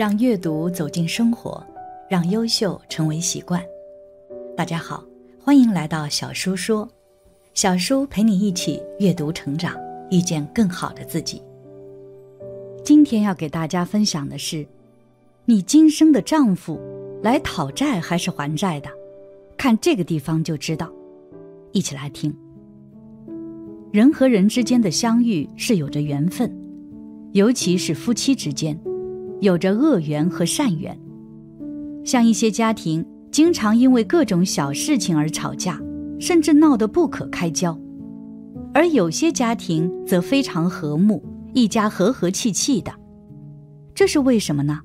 让阅读走进生活，让优秀成为习惯。大家好，欢迎来到小叔说，小叔陪你一起阅读成长，遇见更好的自己。今天要给大家分享的是，你今生的丈夫来讨债还是还债的？看这个地方就知道。一起来听。人和人之间的相遇是有着缘分，尤其是夫妻之间。有着恶缘和善缘，像一些家庭经常因为各种小事情而吵架，甚至闹得不可开交；而有些家庭则非常和睦，一家和和气气的。这是为什么呢？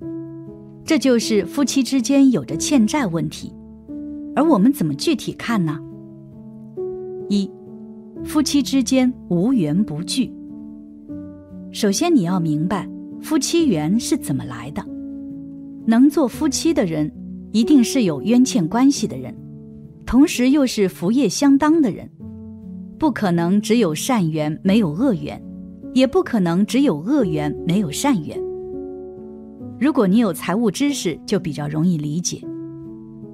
这就是夫妻之间有着欠债问题。而我们怎么具体看呢？一，夫妻之间无缘不聚。首先你要明白。夫妻缘是怎么来的？能做夫妻的人，一定是有冤欠关系的人，同时又是福业相当的人，不可能只有善缘没有恶缘，也不可能只有恶缘没有善缘。如果你有财务知识，就比较容易理解。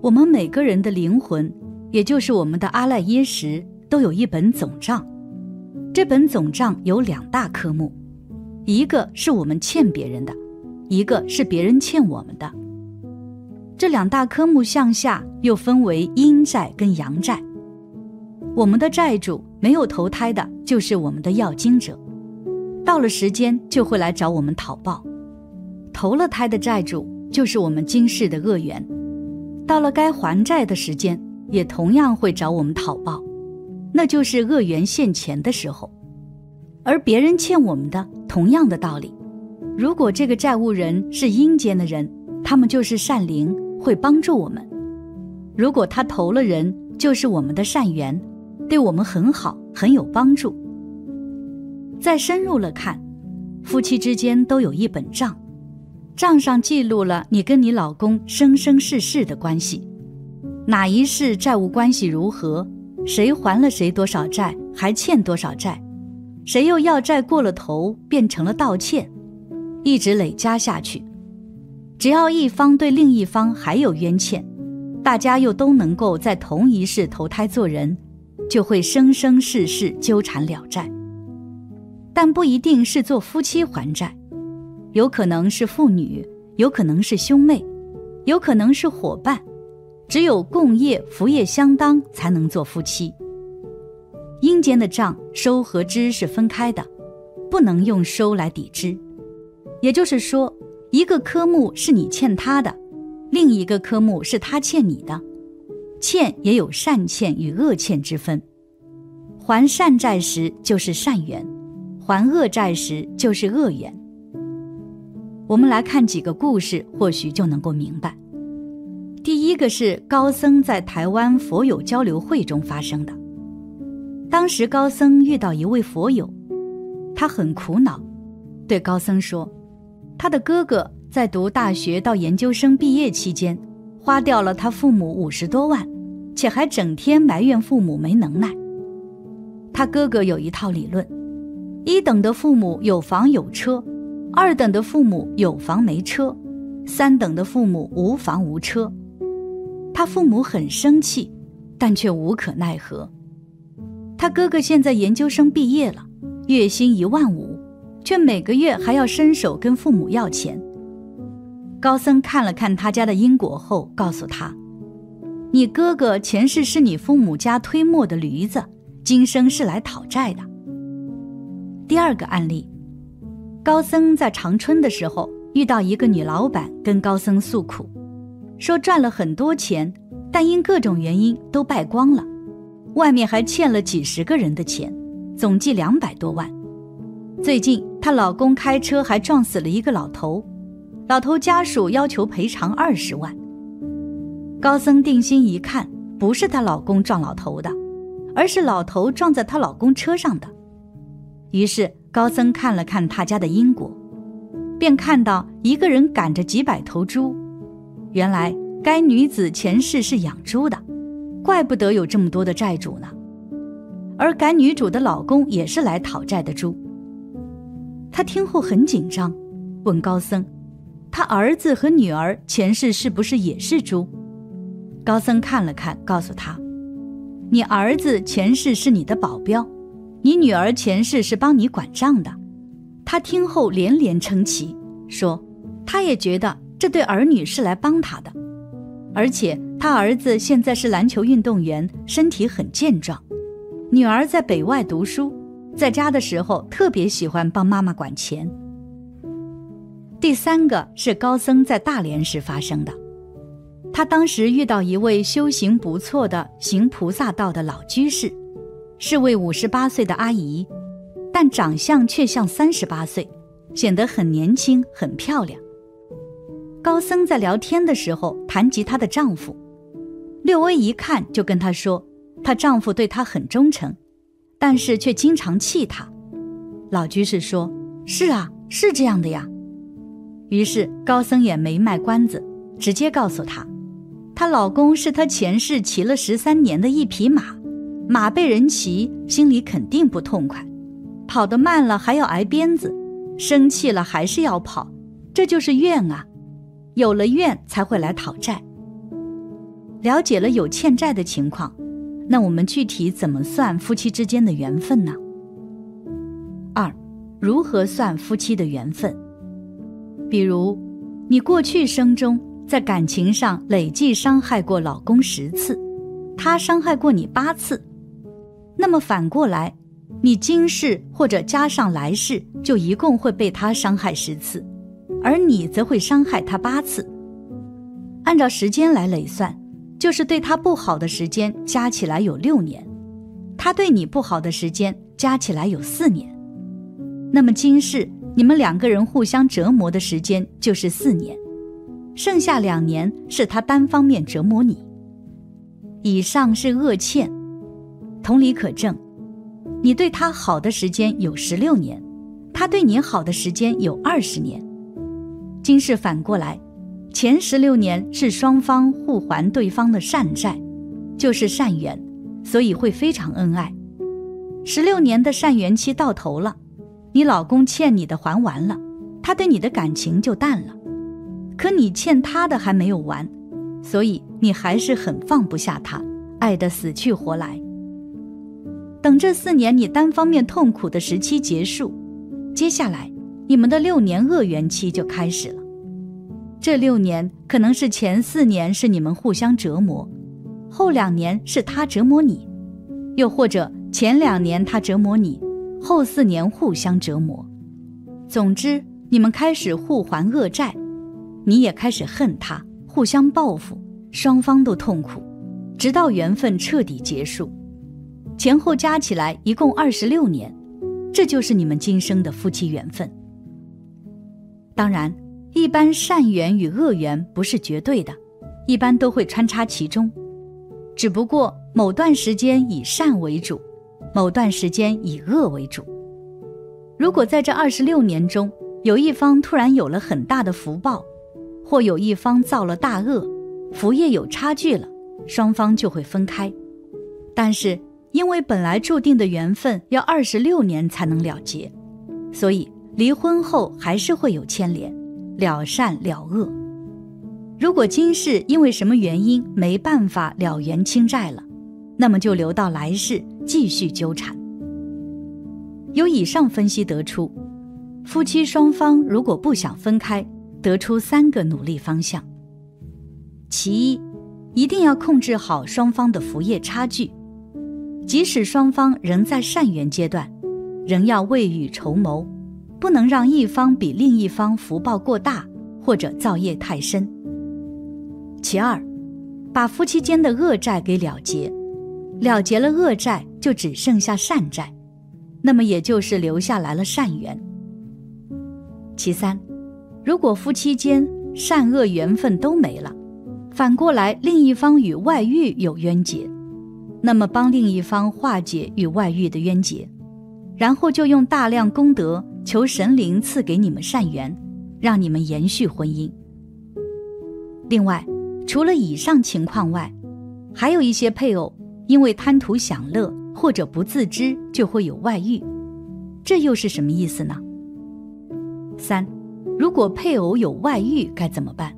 我们每个人的灵魂，也就是我们的阿赖耶识，都有一本总账，这本总账有两大科目。一个是我们欠别人的，一个是别人欠我们的。这两大科目向下又分为阴债跟阳债。我们的债主没有投胎的，就是我们的要经者，到了时间就会来找我们讨报；投了胎的债主就是我们今世的恶缘，到了该还债的时间，也同样会找我们讨报，那就是恶缘现前的时候。而别人欠我们的，同样的道理。如果这个债务人是阴间的人，他们就是善灵，会帮助我们；如果他投了人，就是我们的善缘，对我们很好，很有帮助。再深入了看，夫妻之间都有一本账，账上记录了你跟你老公生生世世的关系，哪一世债务关系如何，谁还了谁多少债，还欠多少债。谁又要债过了头，变成了道歉，一直累加下去。只要一方对另一方还有冤欠，大家又都能够在同一世投胎做人，就会生生世世纠缠了债。但不一定是做夫妻还债，有可能是父女，有可能是兄妹，有可能是伙伴。只有共业福业相当，才能做夫妻。阴间的账收和支是分开的，不能用收来抵支。也就是说，一个科目是你欠他的，另一个科目是他欠你的。欠也有善欠与恶欠之分，还善债时就是善缘，还恶债时就是恶缘。我们来看几个故事，或许就能够明白。第一个是高僧在台湾佛友交流会中发生的。当时高僧遇到一位佛友，他很苦恼，对高僧说：“他的哥哥在读大学到研究生毕业期间，花掉了他父母五十多万，且还整天埋怨父母没能耐。他哥哥有一套理论：一等的父母有房有车，二等的父母有房没车，三等的父母无房无车。他父母很生气，但却无可奈何。”他哥哥现在研究生毕业了，月薪一万五，却每个月还要伸手跟父母要钱。高僧看了看他家的因果后，告诉他：“你哥哥前世是你父母家推磨的驴子，今生是来讨债的。”第二个案例，高僧在长春的时候遇到一个女老板，跟高僧诉苦，说赚了很多钱，但因各种原因都败光了。外面还欠了几十个人的钱，总计两百多万。最近她老公开车还撞死了一个老头，老头家属要求赔偿二十万。高僧定心一看，不是她老公撞老头的，而是老头撞在她老公车上的。于是高僧看了看他家的因果，便看到一个人赶着几百头猪，原来该女子前世是养猪的。怪不得有这么多的债主呢，而该女主的老公也是来讨债的猪。他听后很紧张，问高僧：“他儿子和女儿前世是不是也是猪？高僧看了看，告诉他：“你儿子前世是你的保镖，你女儿前世是帮你管账的。”他听后连连称奇，说：“他也觉得这对儿女是来帮他的，而且他儿子现在是篮球运动员，身体很健壮；女儿在北外读书，在家的时候特别喜欢帮妈妈管钱。”第三个是高僧在大连时发生的，他当时遇到一位修行不错的行菩萨道的老居士，是位五十八岁的阿姨，但长相却像三十八岁，显得很年轻很漂亮。高僧在聊天的时候谈及她的丈夫，六微一看就跟她说，她丈夫对她很忠诚，但是却经常气她。老居士说：“是啊，是这样的呀。”于是高僧也没卖关子，直接告诉她，她老公是她前世骑了十三年的一匹马，马被人骑，心里肯定不痛快，跑得慢了还要挨鞭子，生气了还是要跑，这就是怨啊，有了怨才会来讨债。了解了有欠债的情况，那我们具体怎么算夫妻之间的缘分呢？二，如何算夫妻的缘分？比如，你过去生中在感情上累计伤害过老公十次，他伤害过你八次，那么反过来，你今世或者加上来世，就一共会被他伤害十次，而你则会伤害他八次。按照时间来累算，就是对他不好的时间加起来有六年，他对你不好的时间加起来有四年，那么今世。你们两个人互相折磨的时间就是四年，剩下两年是他单方面折磨你。以上是恶欠，同理可证，你对他好的时间有十六年，他对你好的时间有二十年。今世反过来，前十六年是双方互还对方的善债，就是善缘，所以会非常恩爱。十六年的善缘期到头了。你老公欠你的还完了，他对你的感情就淡了，可你欠他的还没有完，所以你还是很放不下他，爱得死去活来。等这四年你单方面痛苦的时期结束，接下来你们的六年恶缘期就开始了。这六年可能是前四年是你们互相折磨，后两年是他折磨你，又或者前两年他折磨你。后四年互相折磨，总之你们开始互还恶债，你也开始恨他，互相报复，双方都痛苦，直到缘分彻底结束，前后加起来一共二十六年，这就是你们今生的夫妻缘分。当然，一般善缘与恶缘不是绝对的，一般都会穿插其中，只不过某段时间以善为主。某段时间以恶为主。如果在这二十六年中，有一方突然有了很大的福报，或有一方造了大恶，福业有差距了，双方就会分开。但是因为本来注定的缘分要二十六年才能了结，所以离婚后还是会有牵连，了善了恶。如果今世因为什么原因没办法了缘清债了，那么就留到来世。继续纠缠。由以上分析得出，夫妻双方如果不想分开，得出三个努力方向。其一，一定要控制好双方的福业差距，即使双方仍在善缘阶段，仍要未雨绸缪，不能让一方比另一方福报过大或者造业太深。其二，把夫妻间的恶债给了结。了结了恶债，就只剩下善债，那么也就是留下来了善缘。其三，如果夫妻间善恶缘分都没了，反过来另一方与外遇有冤结，那么帮另一方化解与外遇的冤结，然后就用大量功德求神灵赐给你们善缘，让你们延续婚姻。另外，除了以上情况外，还有一些配偶。因为贪图享乐或者不自知，就会有外遇，这又是什么意思呢？三，如果配偶有外遇该怎么办？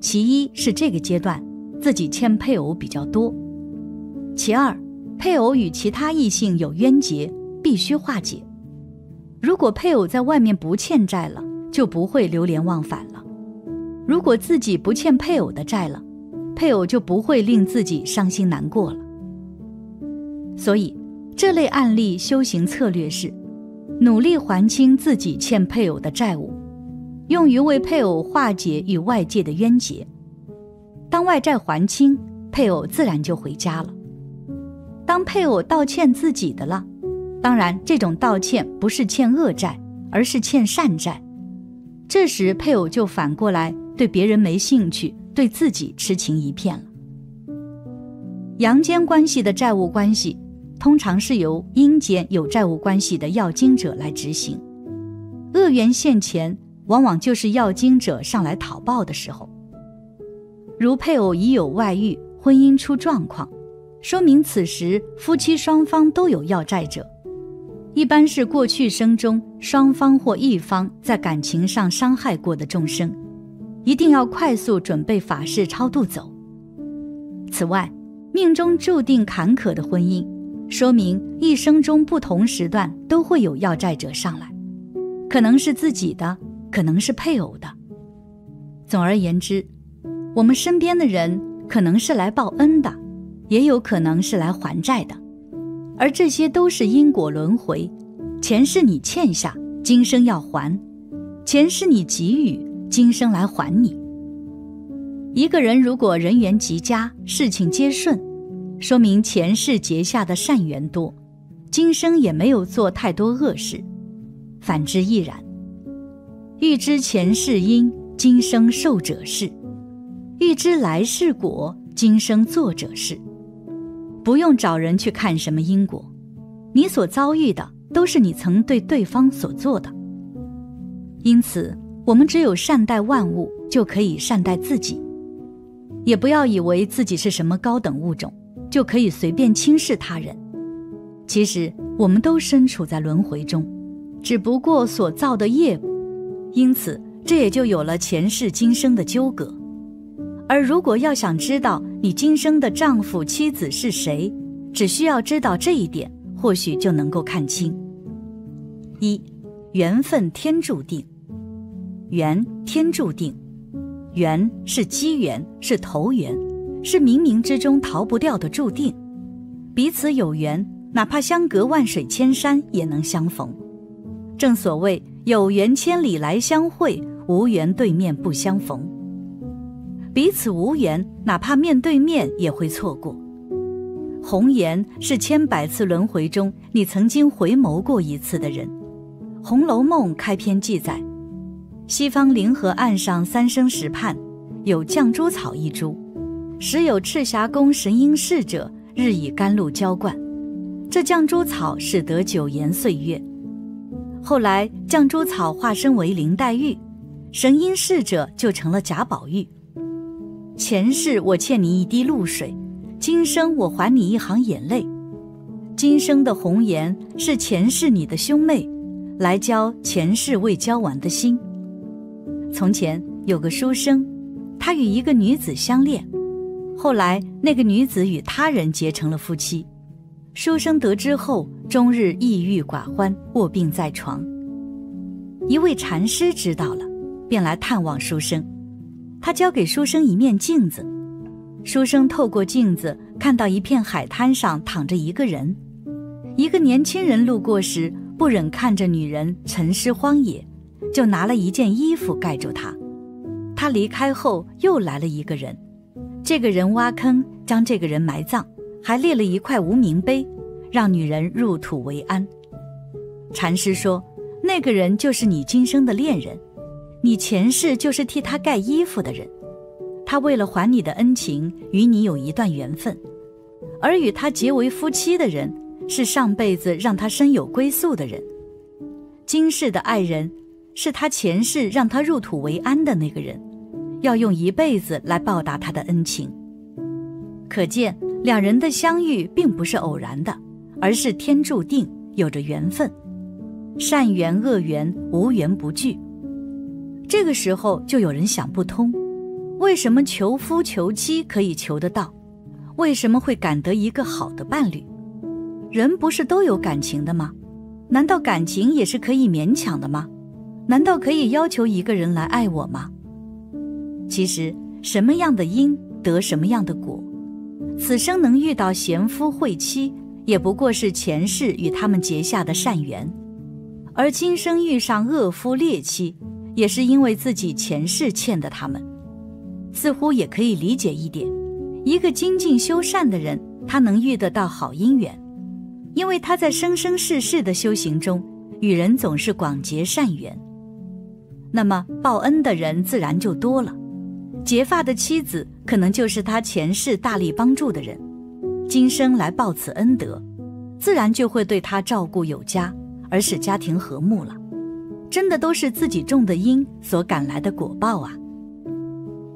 其一是这个阶段自己欠配偶比较多，其二，配偶与其他异性有冤结，必须化解。如果配偶在外面不欠债了，就不会流连忘返了；如果自己不欠配偶的债了，配偶就不会令自己伤心难过了。所以，这类案例修行策略是：努力还清自己欠配偶的债务，用于为配偶化解与外界的冤结。当外债还清，配偶自然就回家了。当配偶道歉自己的了，当然这种道歉不是欠恶债，而是欠善债。这时配偶就反过来对别人没兴趣，对自己痴情一片了。阳间关系的债务关系。通常是由阴间有债务关系的要经者来执行，恶缘现前，往往就是要经者上来讨报的时候。如配偶已有外遇，婚姻出状况，说明此时夫妻双方都有要债者，一般是过去生中双方或一方在感情上伤害过的众生，一定要快速准备法事超度走。此外，命中注定坎坷的婚姻。说明一生中不同时段都会有要债者上来，可能是自己的，可能是配偶的。总而言之，我们身边的人可能是来报恩的，也有可能是来还债的，而这些都是因果轮回。前世你欠下，今生要还；前世你给予，今生来还你。一个人如果人缘极佳，事情皆顺。说明前世结下的善缘多，今生也没有做太多恶事；反之亦然。欲知前世因，今生受者是；欲知来世果，今生作者是。不用找人去看什么因果，你所遭遇的都是你曾对对方所做的。因此，我们只有善待万物，就可以善待自己。也不要以为自己是什么高等物种。就可以随便轻视他人。其实我们都身处在轮回中，只不过所造的业，因此这也就有了前世今生的纠葛。而如果要想知道你今生的丈夫妻子是谁，只需要知道这一点，或许就能够看清。一，缘分天注定，缘天注定，缘是机缘，是投缘。是冥冥之中逃不掉的注定，彼此有缘，哪怕相隔万水千山也能相逢。正所谓有缘千里来相会，无缘对面不相逢。彼此无缘，哪怕面对面也会错过。红颜是千百次轮回中你曾经回眸过一次的人。《红楼梦》开篇记载，西方灵河岸上三生石畔，有绛珠草一株。时有赤霞宫神瑛侍者，日以甘露浇灌，这绛珠草使得久延岁月。后来绛珠草化身为林黛玉，神瑛侍者就成了贾宝玉。前世我欠你一滴露水，今生我还你一行眼泪。今生的红颜是前世你的兄妹，来交前世未交完的心。从前有个书生，他与一个女子相恋。后来，那个女子与他人结成了夫妻。书生得知后，终日抑郁寡欢，卧病在床。一位禅师知道了，便来探望书生。他交给书生一面镜子，书生透过镜子看到一片海滩上躺着一个人。一个年轻人路过时，不忍看着女人沉尸荒野，就拿了一件衣服盖住她。他离开后，又来了一个人。这个人挖坑将这个人埋葬，还立了一块无名碑，让女人入土为安。禅师说：“那个人就是你今生的恋人，你前世就是替他盖衣服的人。他为了还你的恩情，与你有一段缘分，而与他结为夫妻的人，是上辈子让他身有归宿的人。今世的爱人，是他前世让他入土为安的那个人。”要用一辈子来报答他的恩情，可见两人的相遇并不是偶然的，而是天注定，有着缘分。善缘恶缘无缘不聚，这个时候就有人想不通，为什么求夫求妻可以求得到，为什么会感得一个好的伴侣？人不是都有感情的吗？难道感情也是可以勉强的吗？难道可以要求一个人来爱我吗？其实，什么样的因得什么样的果。此生能遇到贤夫惠妻，也不过是前世与他们结下的善缘；而今生遇上恶夫劣妻，也是因为自己前世欠的他们。似乎也可以理解一点：一个精进修善的人，他能遇得到好姻缘，因为他在生生世世的修行中，与人总是广结善缘。那么报恩的人自然就多了。结发的妻子可能就是他前世大力帮助的人，今生来报此恩德，自然就会对他照顾有加，而使家庭和睦了。真的都是自己种的因所赶来的果报啊！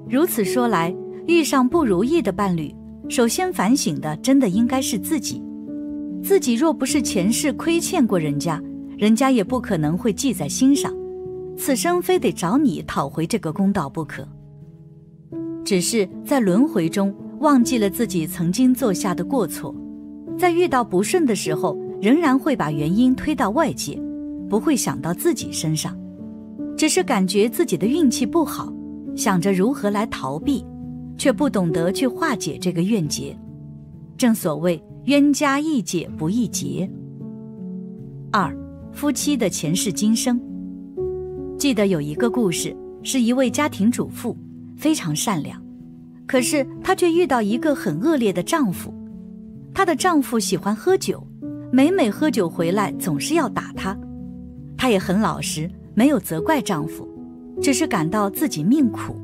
如此说来，遇上不如意的伴侣，首先反省的真的应该是自己。自己若不是前世亏欠过人家，人家也不可能会记在心上，此生非得找你讨回这个公道不可。只是在轮回中忘记了自己曾经做下的过错，在遇到不顺的时候，仍然会把原因推到外界，不会想到自己身上，只是感觉自己的运气不好，想着如何来逃避，却不懂得去化解这个怨结。正所谓冤家易解不易结。二，夫妻的前世今生。记得有一个故事，是一位家庭主妇。非常善良，可是她却遇到一个很恶劣的丈夫。她的丈夫喜欢喝酒，每每喝酒回来总是要打她。她也很老实，没有责怪丈夫，只是感到自己命苦。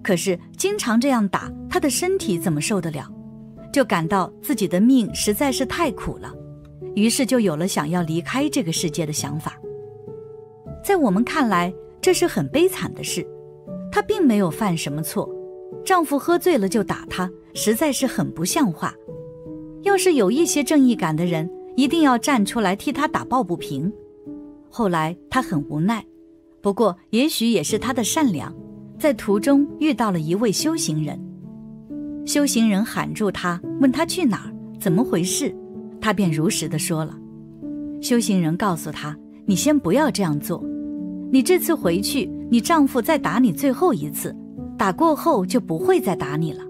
可是经常这样打，她的身体怎么受得了？就感到自己的命实在是太苦了，于是就有了想要离开这个世界的想法。在我们看来，这是很悲惨的事。她并没有犯什么错，丈夫喝醉了就打她，实在是很不像话。要是有一些正义感的人，一定要站出来替她打抱不平。后来她很无奈，不过也许也是她的善良，在途中遇到了一位修行人。修行人喊住她，问她去哪儿，怎么回事，她便如实的说了。修行人告诉她：“你先不要这样做，你这次回去。”你丈夫再打你最后一次，打过后就不会再打你了。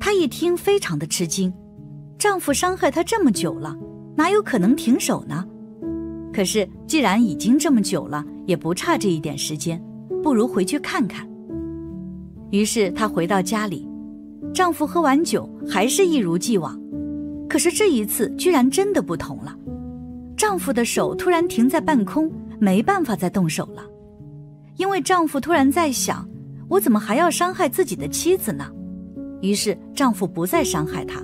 她一听，非常的吃惊，丈夫伤害她这么久了，哪有可能停手呢？可是既然已经这么久了，也不差这一点时间，不如回去看看。于是她回到家里，丈夫喝完酒还是一如既往，可是这一次居然真的不同了，丈夫的手突然停在半空，没办法再动手了。因为丈夫突然在想，我怎么还要伤害自己的妻子呢？于是丈夫不再伤害她，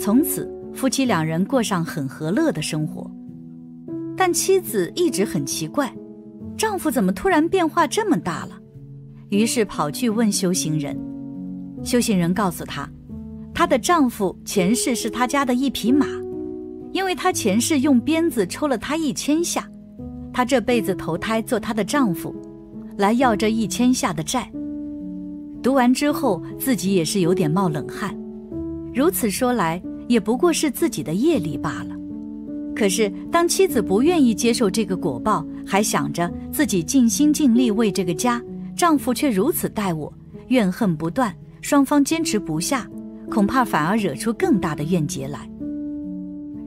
从此夫妻两人过上很和乐的生活。但妻子一直很奇怪，丈夫怎么突然变化这么大了？于是跑去问修行人，修行人告诉她，她的丈夫前世是她家的一匹马，因为她前世用鞭子抽了她一千下，她这辈子投胎做她的丈夫。来要这一千下的债。读完之后，自己也是有点冒冷汗。如此说来，也不过是自己的业力罢了。可是，当妻子不愿意接受这个果报，还想着自己尽心尽力为这个家，丈夫却如此待我，怨恨不断，双方坚持不下，恐怕反而惹出更大的怨结来。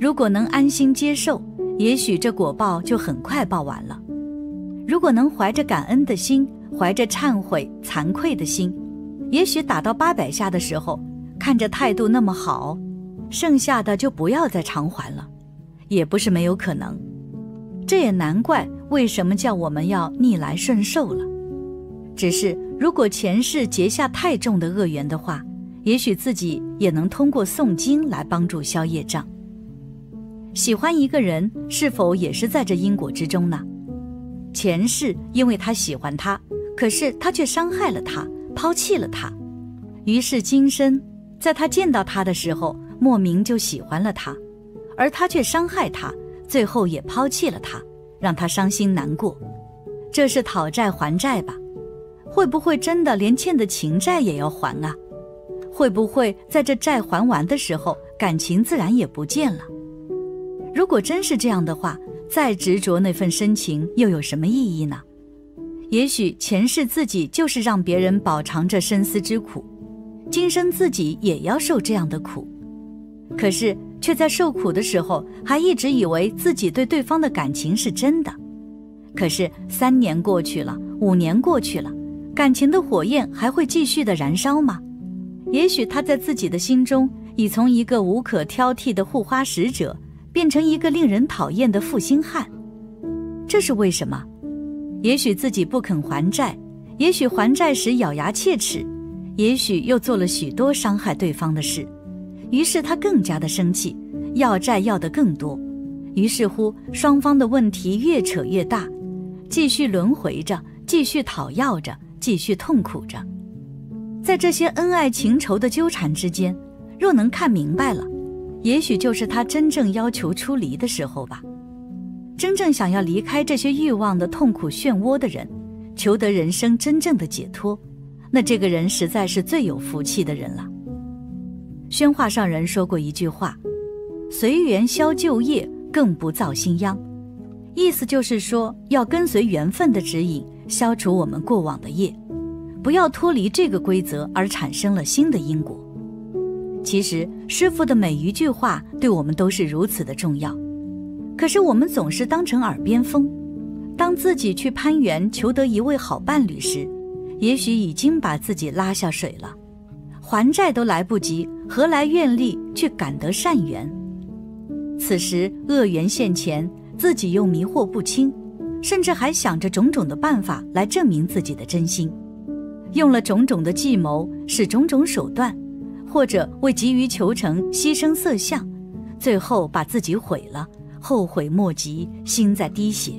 如果能安心接受，也许这果报就很快报完了。如果能怀着感恩的心，怀着忏悔、惭愧的心，也许打到八百下的时候，看着态度那么好，剩下的就不要再偿还了，也不是没有可能。这也难怪为什么叫我们要逆来顺受了。只是如果前世结下太重的恶缘的话，也许自己也能通过诵经来帮助消业障。喜欢一个人，是否也是在这因果之中呢？前世因为他喜欢他，可是他却伤害了他，抛弃了他，于是今生在他见到他的时候，莫名就喜欢了他，而他却伤害他，最后也抛弃了他，让他伤心难过。这是讨债还债吧？会不会真的连欠的情债也要还啊？会不会在这债还完的时候，感情自然也不见了？如果真是这样的话，再执着那份深情又有什么意义呢？也许前世自己就是让别人饱尝这深思之苦，今生自己也要受这样的苦，可是却在受苦的时候还一直以为自己对对方的感情是真的。可是三年过去了，五年过去了，感情的火焰还会继续的燃烧吗？也许他在自己的心中已从一个无可挑剔的护花使者，变成一个令人讨厌的负心汉。这是为什么？也许自己不肯还债，也许还债时咬牙切齿，也许又做了许多伤害对方的事，于是他更加的生气，要债要得更多。于是乎，双方的问题越扯越大。继续轮回着，继续讨要着，继续痛苦着，在这些恩爱情仇的纠缠之间，若能看明白了，也许就是他真正要求出离的时候吧。真正想要离开这些欲望的痛苦漩涡的人，求得人生真正的解脱，那这个人实在是最有福气的人了。宣化上人说过一句话：“随缘消旧业，更不造新殃。”意思就是说，要跟随缘分的指引，消除我们过往的业，不要脱离这个规则而产生了新的因果。其实，师傅的每一句话对我们都是如此的重要，可是我们总是当成耳边风。当自己去攀缘求得一位好伴侣时，也许已经把自己拉下水了，还债都来不及，何来愿力去感得善缘？此时恶缘现前。自己又迷惑不清，甚至还想着种种的办法来证明自己的真心，用了种种的计谋，使种种手段，或者为急于求成牺牲色相，最后把自己毁了，后悔莫及，心在滴血。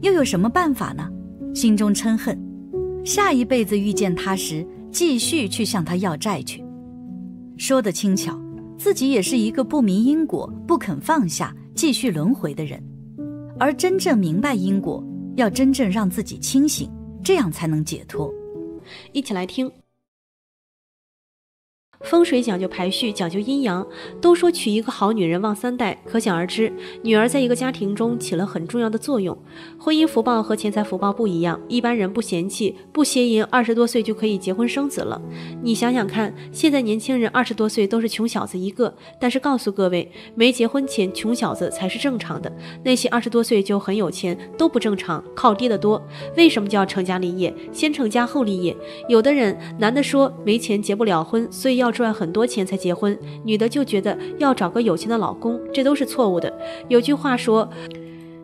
又有什么办法呢？心中嗔恨，下一辈子遇见他时，继续去向他要债去。说的轻巧，自己也是一个不明因果、不肯放下。继续轮回的人，而真正明白因果，要真正让自己清醒，这样才能解脱。一起来听。风水讲究排序，讲究阴阳。都说娶一个好女人旺三代，可想而知，女儿在一个家庭中起了很重要的作用。婚姻福报和钱财福报不一样，一般人不嫌弃、不邪淫，二十多岁就可以结婚生子了。你想想看，现在年轻人二十多岁都是穷小子一个。但是告诉各位，没结婚前穷小子才是正常的，那些二十多岁就很有钱都不正常，靠爹的多。为什么叫成家立业？先成家后立业。有的人男的说没钱结不了婚，所以要。要赚很多钱才结婚，女的就觉得要找个有钱的老公，这都是错误的。有句话说。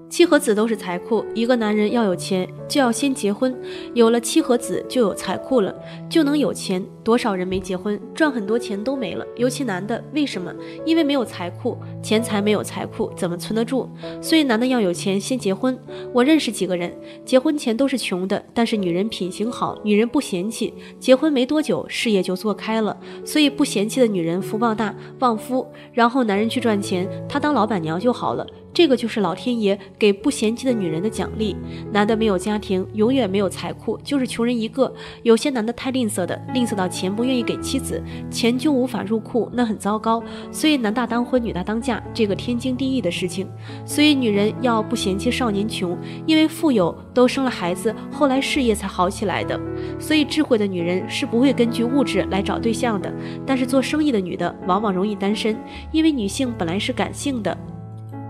妻和子都是财库，一个男人要有钱，就要先结婚，有了妻和子就有财库了，就能有钱。多少人没结婚，赚很多钱都没了，尤其男的，为什么？因为没有财库，钱财没有财库，怎么存得住？所以男的要有钱，先结婚。我认识几个人，结婚前都是穷的，但是女人品行好，女人不嫌弃，结婚没多久，事业就做开了。所以不嫌弃的女人福报大，旺夫。然后男人去赚钱，她当老板娘就好了。这个就是老天爷给不嫌弃的女人的奖励。男的没有家庭，永远没有财库，就是穷人一个。有些男的太吝啬的，吝啬到钱不愿意给妻子，钱就无法入库，那很糟糕。所以男大当婚，女大当嫁，这个天经地义的事情。所以女人要不嫌弃少年穷，因为富有都生了孩子，后来事业才好起来的。所以智慧的女人是不会根据物质来找对象的。但是做生意的女的往往容易单身，因为女性本来是感性的。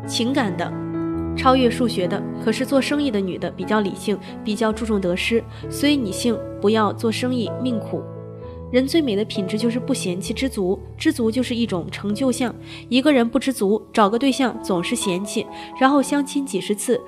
情感的，超越数学的。可是做生意的女的比较理性，比较注重得失，所以女性不要做生意命苦。人最美的品质就是不嫌弃，知足。知足就是一种成就相。一个人不知足，找个对象总是嫌弃，然后相亲几十次。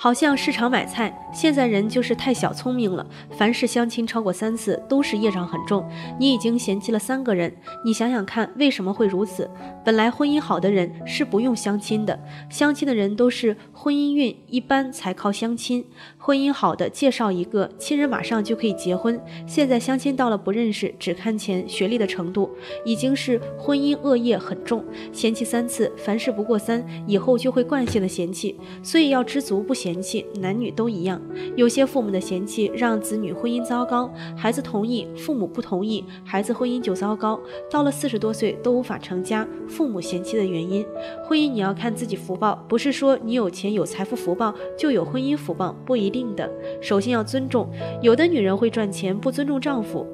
好像市场买菜，现在人就是太小聪明了。凡是相亲超过三次，都是业障很重。你已经嫌弃了三个人，你想想看，为什么会如此？本来婚姻好的人是不用相亲的，相亲的人都是婚姻运一般才靠相亲。婚姻好的介绍一个亲人，马上就可以结婚。现在相亲到了不认识，只看钱、学历的程度，已经是婚姻恶业很重。嫌弃三次，凡事不过三，以后就会惯性的嫌弃。所以要知足不嫌。弃，男女都一样。有些父母的嫌弃让子女婚姻糟糕，孩子同意，父母不同意，孩子婚姻就糟糕。到了四十多岁都无法成家，父母嫌弃的原因，婚姻你要看自己福报，不是说你有钱有财富福报就有婚姻福报，不一一定的。首先要尊重，有的女人会赚钱不尊重丈夫。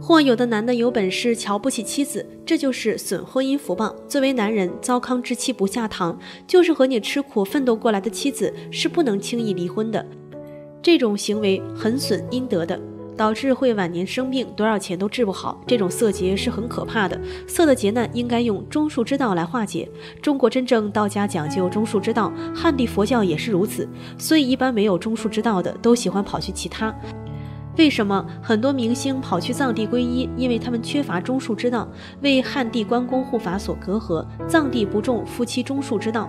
或有的男的有本事瞧不起妻子，这就是损婚姻福报。作为男人，糟糠之妻不下堂，就是和你吃苦奋斗过来的妻子是不能轻易离婚的。这种行为很损阴德的，导致会晚年生病，多少钱都治不好。这种色劫是很可怕的，色的劫难应该用中术之道来化解。中国真正道家讲究中术之道，汉地佛教也是如此，所以一般没有中术之道的都喜欢跑去其他。为什么很多明星跑去藏地皈依？因为他们缺乏中术之道，为汉地关公护法所隔阂。藏地不重夫妻中术之道。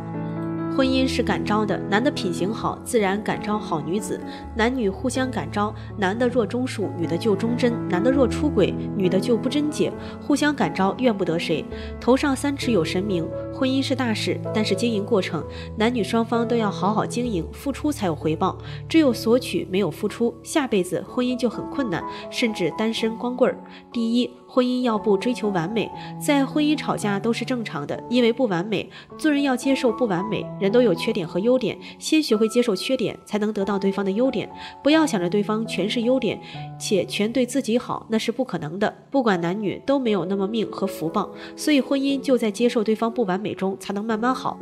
婚姻是感召的，男的品行好，自然感召好女子。男女互相感召，男的若忠恕，女的就忠贞；男的若出轨，女的就不贞洁。互相感召，怨不得谁。头上三尺有神明。婚姻是大事，但是经营过程，男女双方都要好好经营，付出才有回报。只有索取没有付出，下辈子婚姻就很困难，甚至单身光棍儿。第一。婚姻要不追求完美，在婚姻吵架都是正常的，因为不完美。做人要接受不完美，人都有缺点和优点，先学会接受缺点，才能得到对方的优点。不要想着对方全是优点，且全对自己好，那是不可能的。不管男女都没有那么命和福报，所以婚姻就在接受对方不完美中才能慢慢好。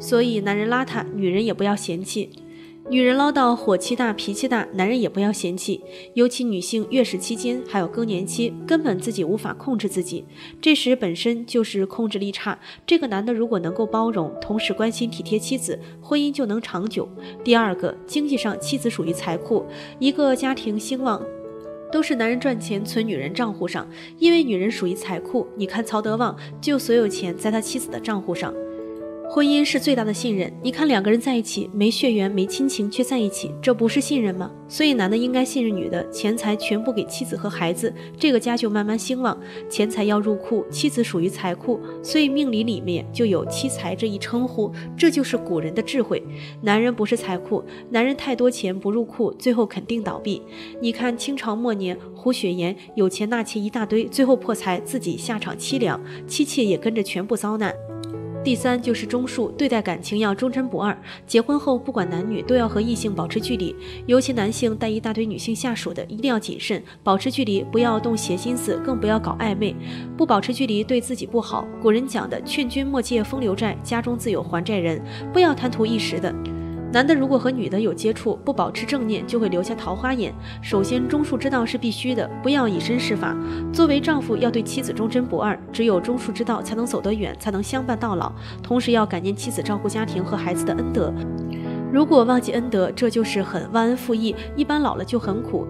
所以男人邋遢，女人也不要嫌弃。女人唠叨、火气大、脾气大，男人也不要嫌弃。尤其女性月事期间还有更年期，根本自己无法控制自己，这时本身就是控制力差。这个男的如果能够包容，同时关心体贴妻子，婚姻就能长久。第二个，经济上妻子属于财库，一个家庭兴旺，都是男人赚钱存女人账户上，因为女人属于财库。你看曹德旺，就所有钱在他妻子的账户上。婚姻是最大的信任。你看，两个人在一起没血缘、没亲情，却在一起，这不是信任吗？所以，男的应该信任女的，钱财全部给妻子和孩子，这个家就慢慢兴旺。钱财要入库，妻子属于财库，所以命理里面就有妻财这一称呼。这就是古人的智慧。男人不是财库，男人太多钱不入库，最后肯定倒闭。你看清朝末年，胡雪岩有钱纳妾一大堆，最后破财，自己下场凄凉，妻妾也跟着全部遭难。第三就是忠恕，对待感情要忠贞不二。结婚后不管男女都要和异性保持距离，尤其男性带一大堆女性下属的，一定要谨慎，保持距离，不要动邪心思，更不要搞暧昧。不保持距离对自己不好。古人讲的“劝君莫借风流债，家中自有还债人”，不要贪图一时的。男的如果和女的有接触，不保持正念，就会留下桃花眼。首先，忠恕之道是必须的，不要以身试法。作为丈夫，要对妻子忠贞不二，只有忠恕之道才能走得远，才能相伴到老。同时，要感念妻子照顾家庭和孩子的恩德。如果忘记恩德，这就是很忘恩负义，一般老了就很苦。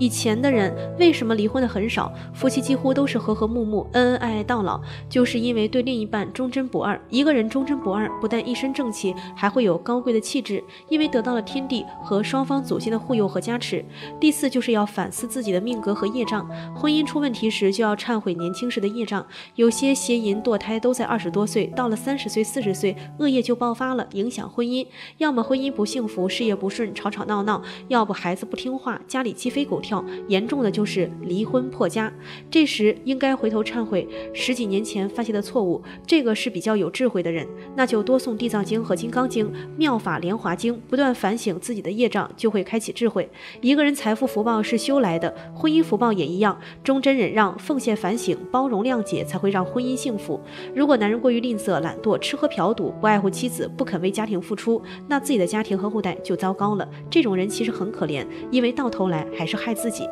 以前的人为什么离婚的很少？夫妻几乎都是和和睦睦、恩恩爱爱到老，就是因为对另一半忠贞不二。一个人忠贞不二，不但一身正气，还会有高贵的气质，因为得到了天地和双方祖先的护佑和加持。第四，就是要反思自己的命格和业障。婚姻出问题时，就要忏悔年轻时的业障。有些邪淫堕胎都在二十多岁，到了三十岁、四十岁，恶业就爆发了，影响婚姻。要么婚姻不幸福，事业不顺，吵吵闹闹；要不孩子不听话，家里鸡飞狗跳跳。严重的就是离婚破家，这时应该回头忏悔十几年前犯下的错误。这个是比较有智慧的人，那就多诵《地藏经》和《金刚经》《妙法莲华经》，不断反省自己的业障，就会开启智慧。一个人财富福报是修来的，婚姻福报也一样，忠贞忍让、奉献反省、包容谅解，才会让婚姻幸福。如果男人过于吝啬、懒惰、吃喝嫖赌，不爱护妻子，不肯为家庭付出，那自己的家庭和后代就糟糕了。这种人其实很可怜，因为到头来还是害自己。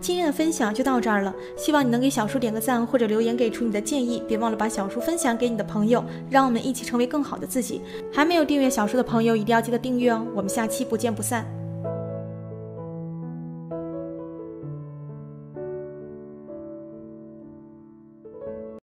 今天的分享就到这儿了，希望你能给小叔点个赞或者留言给出你的建议，别忘了把小叔分享给你的朋友，让我们一起成为更好的自己。还没有订阅小叔的朋友一定要记得订阅哦，我们下期不见不散。